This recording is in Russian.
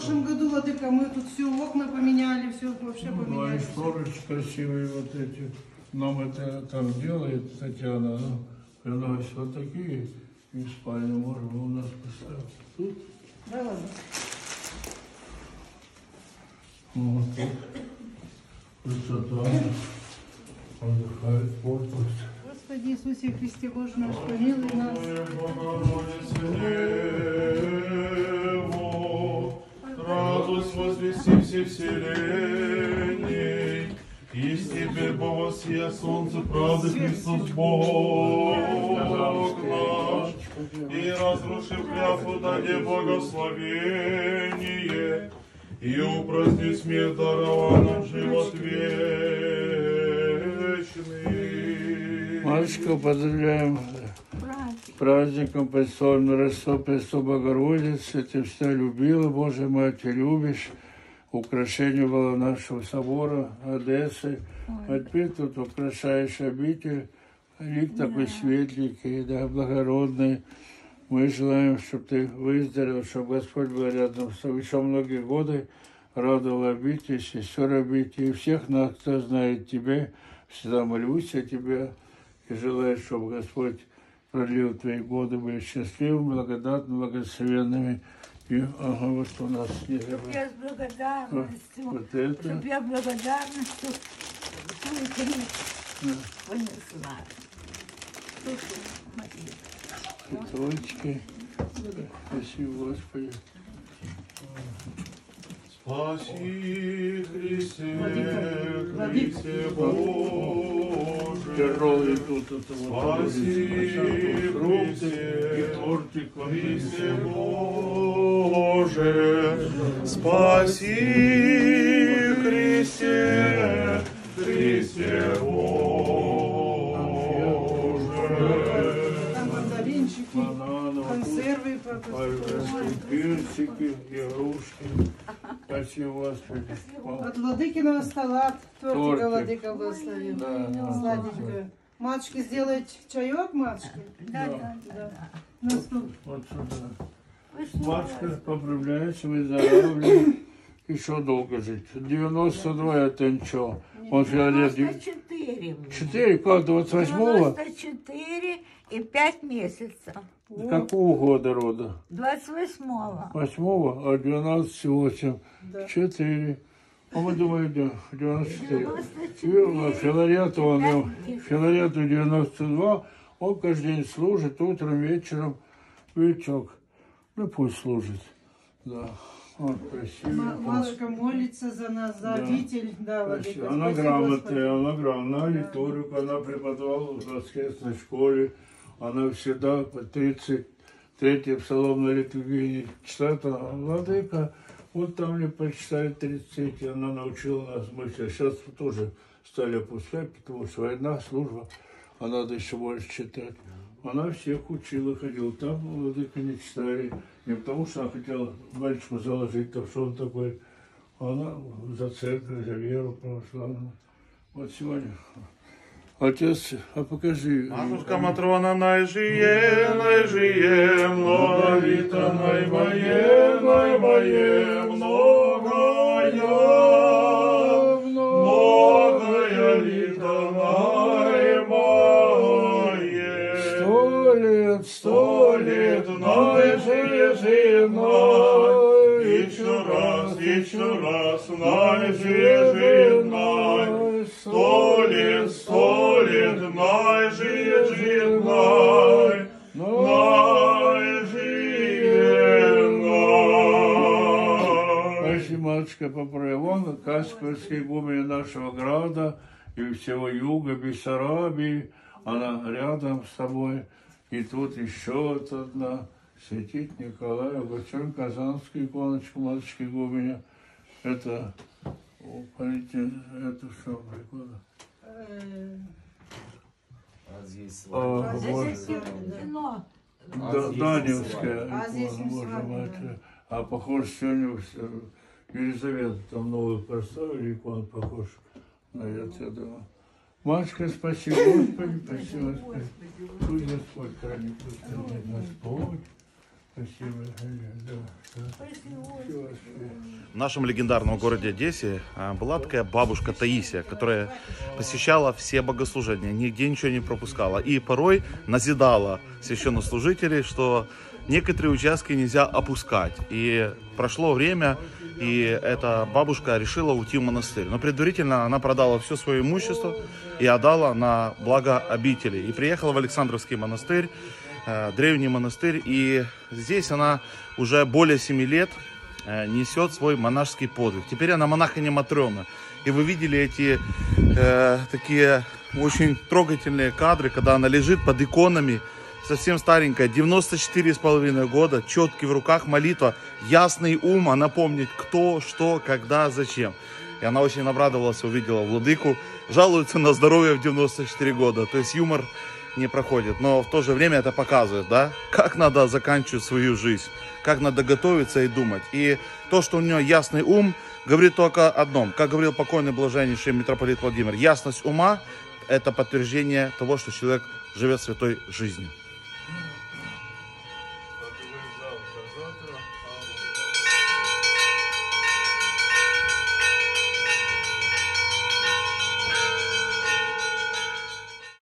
прошлом году, Владыка, мы тут все окна поменяли, все вообще Ну, а и поменяли. шторочки красивые вот эти. Нам это там делает Татьяна. Ну, приносит вот такие. И спальню можно у нас поставить. Тут Да ладно. вот тут. Высота. Отдыхает корпус. Господи Иисусе Христе Боже наш, помилуй нас. Радость возвести все вселенной, и с тебе повосия солнце правды Христос Бог наш, и разрушив клятву даде благословение, и упраздни смерть дарова нам живот вечный. Мальчика поздравляем праздником Престольного Ростова Престой Богородицы. Ты всегда любила, Божья Мать, ты любишь. Украшение было нашего собора Одессы. А теперь тут украшаешь обитель. Лик такой светленький, да, благородный. Мы желаем, чтобы ты выздоровел, чтобы Господь был рядом с тобой еще многие годы, радовал обитель, сестер обитель, и всех нас, кто знает тебя. Всегда молюсь о тебе и желаю, чтобы Господь продлил твои годы, были счастливыми, благодатными, благословенными. И, ага, вот у нас не забыл. Я с благодарностью, Вот это. чтобы я благодарностью крик понесла. Слушай, Мария. Спасибо, Господи. Спаси Христе, Христе Боже. Тяжелый тут это вот Спаси Христе, тортик. Христе Боже. Спаси Христе, Христе Боже. Там мандаринчики, консервы, персики, игрушки. Спасибо, Господи. От Владыкиного стола тортика Тортик. Владыка благословил. Да, да. Сладенькое. Матушке сделать чаек, матушке? Да, да, да. Да. На стол. Вот сюда. Вы Матушка, поправляйся, выздоравливай. Еще долго жить. 92 это ничего. Он фиолет... 94 мне. 4, как, 28-го? 94 и 5 месяцев. Какого года рода? 28-го. 8 а 12, 8, Да. 4. А мы думаем, да, 94. 94. И Филарету, он. Филарету 92, он каждый день служит, утром, вечером, вечок. Ну, пусть служит. Да. Вот, красиво. Ма- Матушка молится за нас, за Да. обитель. Да. Красиво. Она грамотная, она грамотная, она литорику, она преподавала в воскресной школе. Она всегда по 33 псалом на литургии читает. Она, Владыка, вот там мне прочитали 33, она научила нас мысли. Сейчас тоже стали опускать, потому что война, служба, а надо еще больше читать. Она всех учила, ходила. Там владыка не читали. Не потому, что она хотела мальчику заложить, то что он такой. Она за церковь, за веру православную. Вот сегодня. Отец, а покажи. Матушка Матрона, найжие, найжие, многоліта, наймає, наймає, многая, многая літа, наймає. Сто лет, Сто лет, найжие, жена, еще раз, еще раз, найжие, жена, Спасибо, матушка, поправила. Вон Каспийский гумен нашего града и всего юга, Бессарабии. Она рядом с тобой. И тут еще вот одна. Святит Николай, Огурчон, Казанский, иконочку матушки гуменя. Это, помните, это что, прикольно? Э, А, Здесь Боже. кино. Да- А здесь икона, не Боже мать. А похож сегодня в- Елизавета там новую поставили икон, похож на это, я думаю. Матушка, спасибо, Господи, спасибо, Господи. Пусть Господь хранит, пусть хранит Господь. Спасибо. В нашем легендарном городе Одессе а, была такая бабушка Таисия, которая посещала все богослужения, нигде ничего не пропускала. И порой назидала священнослужителей, что некоторые участки нельзя опускать. И прошло время, и эта бабушка решила уйти в монастырь. Но предварительно она продала все свое имущество и отдала на благо обители. И приехала в Александровский монастырь, э, древний монастырь. И здесь она уже более 7 лет э, несет свой монашеский подвиг. Теперь она монахиня Матрена. И вы видели эти э, такие очень трогательные кадры, когда она лежит под иконами, совсем старенькая, 94,5 года, четкий в руках молитва, ясный ум, она помнит кто, что, когда, зачем. И она очень обрадовалась, увидела владыку, жалуется на здоровье в 94 года, то есть юмор не проходит. Но в то же время это показывает, да, как надо заканчивать свою жизнь, как надо готовиться и думать. И то, что у него ясный ум, говорит только о одном. Как говорил покойный блаженнейший митрополит Владимир, ясность ума – это подтверждение того, что человек живет святой жизнью.